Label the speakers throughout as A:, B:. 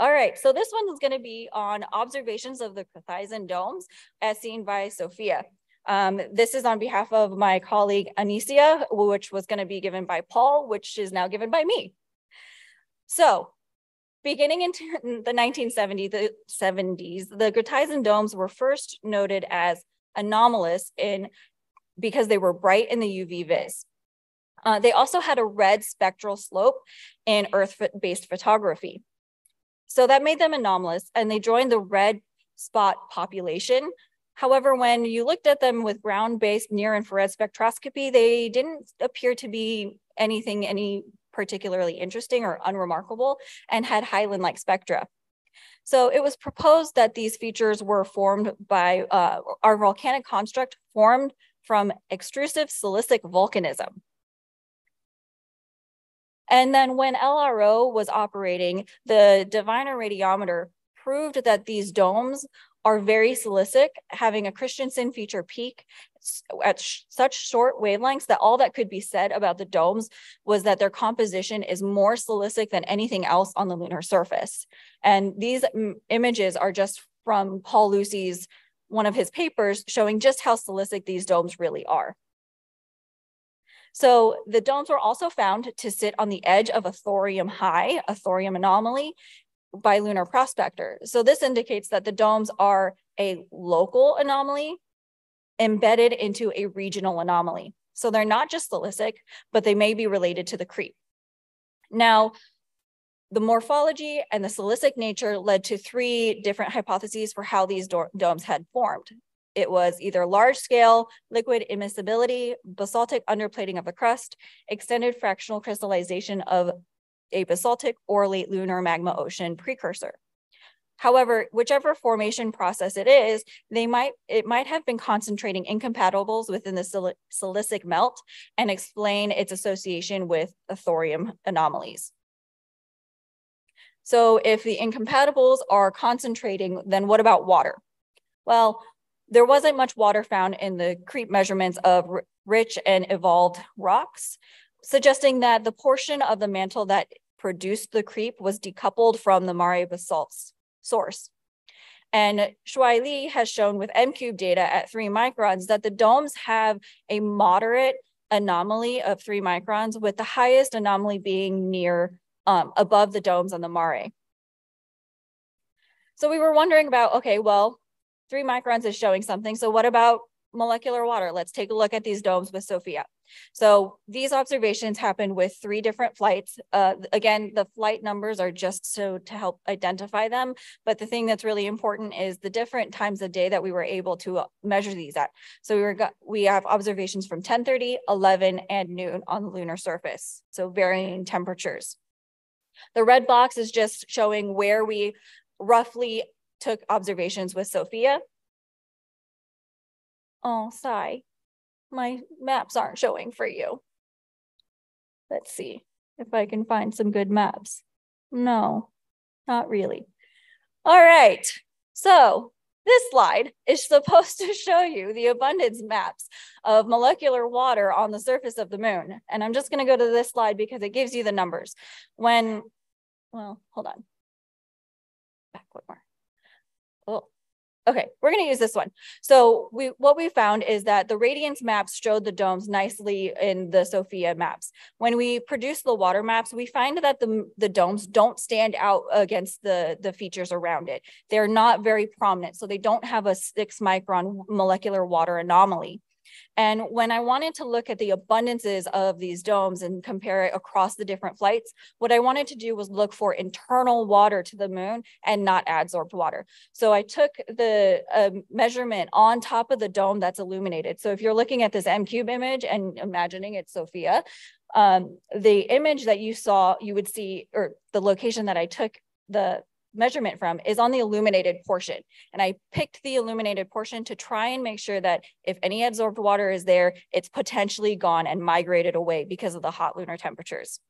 A: All right, so this one is going to be on observations of the Gruithuisen domes as seen by SOFIA. Um, this is on behalf of my colleague Anicia, which was going to be given by Paul, which is now given by me. So beginning in the 1970s, the 70s, the Gruithuisen domes were first noted as anomalous in because they were bright in the UV vis. Uh, they also had a red spectral slope in Earth-based photography. So that made them anomalous and they joined the red spot population. However, when you looked at them with ground-based near-infrared spectroscopy, they didn't appear to be anything any particularly interesting or unremarkable and had Highland-like spectra. So it was proposed that these features were formed by uh, our volcanic construct formed from extrusive silicic volcanism. And then when LRO was operating, the Diviner radiometer proved that these domes are very silicic, having a Christensen feature peak at sh such short wavelengths that all that could be said about the domes was that their composition is more silicic than anything else on the lunar surface. And these images are just from Paul Lucey's one of his papers showing just how silicic these domes really are. So the domes were also found to sit on the edge of a thorium high, a thorium anomaly by Lunar Prospector. So this indicates that the domes are a local anomaly embedded into a regional anomaly. So they're not just silicic, but they may be related to the KREEP. Now, the morphology and the silicic nature led to three different hypotheses for how these domes had formed. It was either large scale liquid immiscibility, basaltic underplating of the crust, extended fractional crystallization of a basaltic or late lunar magma ocean precursor. However, whichever formation process it is, they might it might have been concentrating incompatibles within the sil silicic melt and explain its association with thorium anomalies. So if the incompatibles are concentrating, then what about water? Well, there wasn't much water found in the KREEP measurements of rich and evolved rocks, suggesting that the portion of the mantle that produced the KREEP was decoupled from the Mare basalt source. And Shuai Li has shown with M-cube data at three microns that the domes have a moderate anomaly of three microns with the highest anomaly being near um, above the domes on the Mare. So we were wondering about, okay, well, three microns is showing something. So what about molecular water? Let's take a look at these domes with SOFIA. So these observations happened with three different flights. Uh, again, the flight numbers are just so to help identify them. But the thing that's really important is the different times of day that we were able to uh, measure these at. So we were we have observations from 10:30, 11, and noon on the lunar surface. So varying temperatures. The red box is just showing where we roughly took observations with SOFIA. Oh, sigh my maps aren't showing for you. Let's see if I can find some good maps. No, not really. All right, so this slide is supposed to show you the abundance maps of molecular water on the surface of the moon. And I'm just gonna go to this slide because it gives you the numbers. When, well, hold on. Back one more. Oh, Okay, we're going to use this one. So we what we found is that the radiance maps showed the domes nicely in the SOFIA maps. When we produce the water maps, we find that the, the domes don't stand out against the, the features around it. They're not very prominent, so they don't have a six micron molecular water anomaly. And when I wanted to look at the abundances of these domes and compare it across the different flights, what I wanted to do was look for internal water to the moon and not adsorbed water. So I took the uh, measurement on top of the dome that's illuminated. So if you're looking at this M-cube image and imagining it's SOFIA, um, the image that you saw, you would see, or the location that I took the measurement from is on the illuminated portion. And I picked the illuminated portion to try and make sure that if any absorbed water is there, it's potentially gone and migrated away because of the hot lunar temperatures.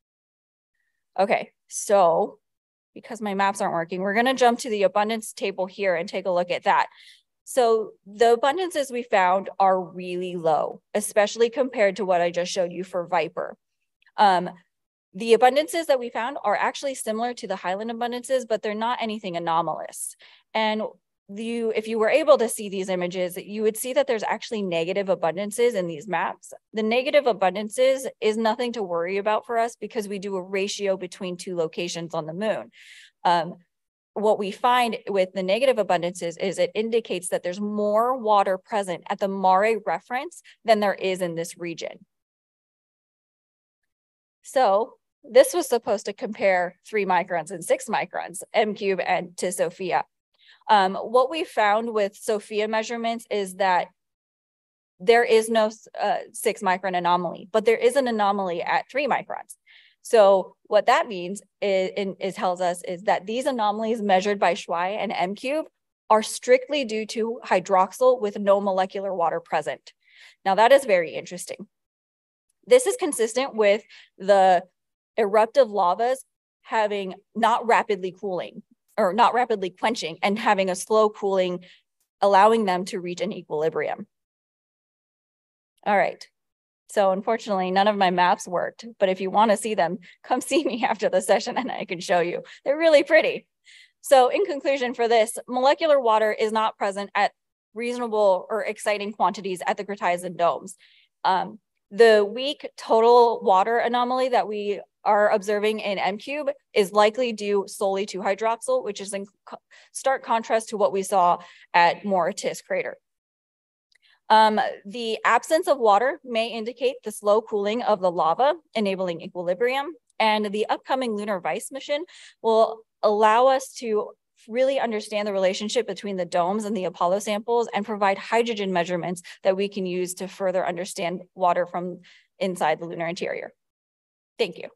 A: Okay, so because my maps aren't working, we're gonna jump to the abundance table here and take a look at that. So the abundances we found are really low, especially compared to what I just showed you for Viper. Um, the abundances that we found are actually similar to the highland abundances, but they're not anything anomalous. And you, if you were able to see these images, you would see that there's actually negative abundances in these maps. The negative abundances is nothing to worry about for us because we do a ratio between two locations on the moon. Um, what we find with the negative abundances is it indicates that there's more water present at the Mare reference than there is in this region. So this was supposed to compare three microns and six microns, M cube and to SOFIA. Um, what we found with SOFIA measurements is that there is no uh, six micron anomaly, but there is an anomaly at three microns. So what that means is, is tells us is that these anomalies measured by Shuai and M cube are strictly due to hydroxyl with no molecular water present. Now that is very interesting. This is consistent with the eruptive lavas having not rapidly cooling or not rapidly quenching and having a slow cooling, allowing them to reach an equilibrium. All right. So unfortunately, none of my maps worked, but if you wanna see them, come see me after the session and I can show you. They're really pretty. So in conclusion for this, molecular water is not present at reasonable or exciting quantities at the Gruithuisen domes. Um, the weak total water anomaly that we are observing in M cube is likely due solely to hydroxyl, which is in stark contrast to what we saw at Moretus crater. Um, the absence of water may indicate the slow cooling of the lava, enabling equilibrium. And the upcoming Lunar-VISE mission will allow us to really understand the relationship between the domes and the Apollo samples and provide hydrogen measurements that we can use to further understand water from inside the lunar interior. Thank you.